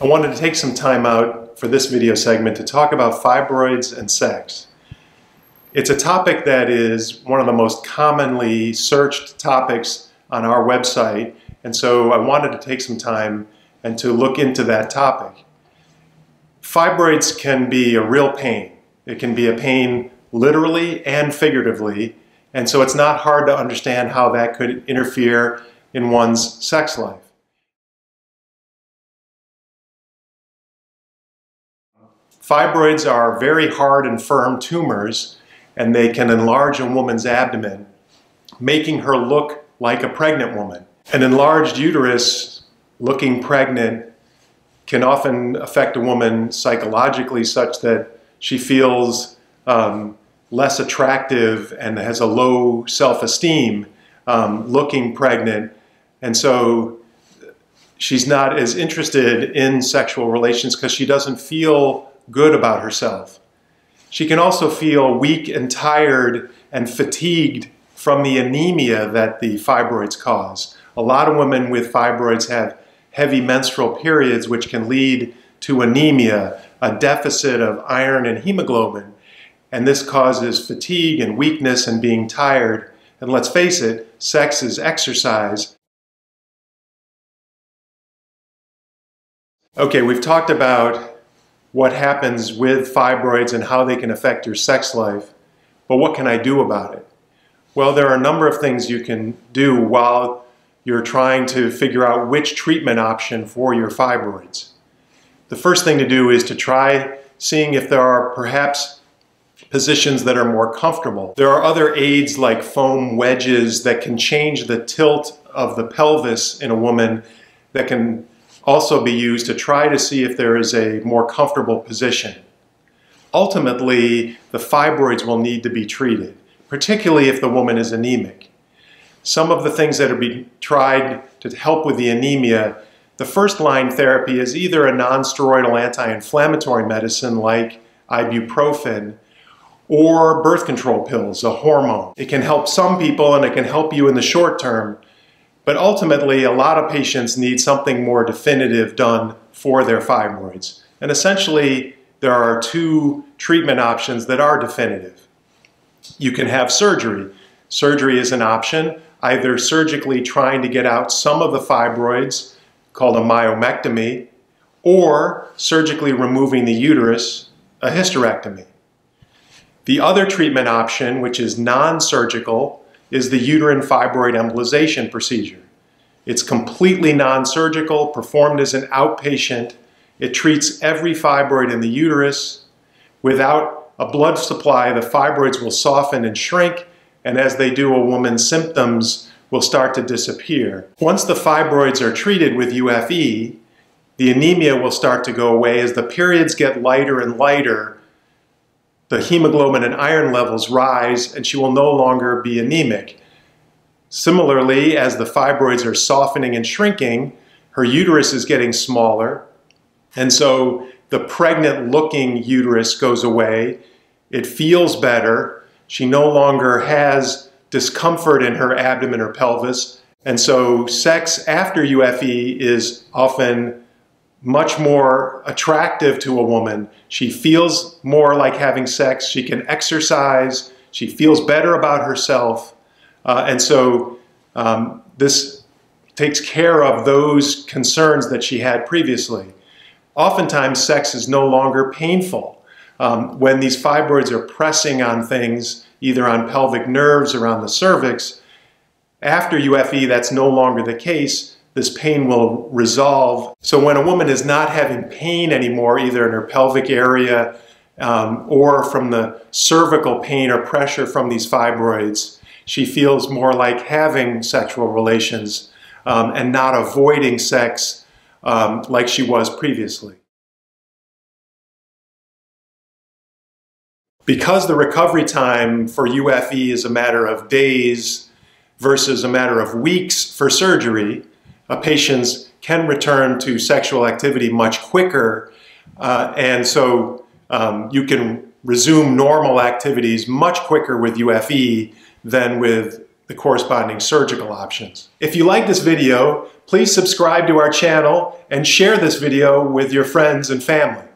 I wanted to take some time out for this video segment to talk about fibroids and sex. It's a topic that is one of the most commonly searched topics on our website, and so I wanted to take some time and to look into that topic. Fibroids can be a real pain. It can be a pain literally and figuratively, and so it's not hard to understand how that could interfere in one's sex life. Fibroids are very hard and firm tumors, and they can enlarge a woman's abdomen, making her look like a pregnant woman. An enlarged uterus, looking pregnant, can often affect a woman psychologically such that she feels um, less attractive and has a low self-esteem um, looking pregnant. And so she's not as interested in sexual relations because she doesn't feel good about herself. She can also feel weak and tired and fatigued from the anemia that the fibroids cause. A lot of women with fibroids have heavy menstrual periods, which can lead to anemia, a deficit of iron and hemoglobin. And this causes fatigue and weakness and being tired. And let's face it, sex is exercise. Okay, we've talked about what happens with fibroids and how they can affect your sex life. But what can I do about it? Well, there are a number of things you can do while you're trying to figure out which treatment option for your fibroids. The first thing to do is to try seeing if there are perhaps positions that are more comfortable. There are other aids like foam wedges that can change the tilt of the pelvis in a woman that can also be used to try to see if there is a more comfortable position. Ultimately, the fibroids will need to be treated, particularly if the woman is anemic. Some of the things that are being tried to help with the anemia, the first line therapy is either a non-steroidal anti-inflammatory medicine like ibuprofen or birth control pills, a hormone. It can help some people and it can help you in the short term, but ultimately, a lot of patients need something more definitive done for their fibroids. And essentially, there are two treatment options that are definitive. You can have surgery. Surgery is an option, either surgically trying to get out some of the fibroids, called a myomectomy, or surgically removing the uterus, a hysterectomy. The other treatment option, which is non-surgical, is the uterine fibroid embolization procedure. It's completely non-surgical, performed as an outpatient. It treats every fibroid in the uterus. Without a blood supply, the fibroids will soften and shrink, and as they do, a woman's symptoms will start to disappear. Once the fibroids are treated with UFE, the anemia will start to go away as the periods get lighter and lighter the hemoglobin and iron levels rise and she will no longer be anemic. Similarly, as the fibroids are softening and shrinking, her uterus is getting smaller, and so the pregnant looking uterus goes away. It feels better. She no longer has discomfort in her abdomen or pelvis, and so sex after UFE is often much more attractive to a woman. She feels more like having sex. She can exercise. She feels better about herself. Uh, and so um, this takes care of those concerns that she had previously. Oftentimes, sex is no longer painful. Um, when these fibroids are pressing on things, either on pelvic nerves or on the cervix, after UFE, that's no longer the case this pain will resolve. So when a woman is not having pain anymore, either in her pelvic area um, or from the cervical pain or pressure from these fibroids, she feels more like having sexual relations um, and not avoiding sex um, like she was previously. Because the recovery time for UFE is a matter of days versus a matter of weeks for surgery, patients can return to sexual activity much quicker. Uh, and so um, you can resume normal activities much quicker with UFE than with the corresponding surgical options. If you like this video, please subscribe to our channel and share this video with your friends and family.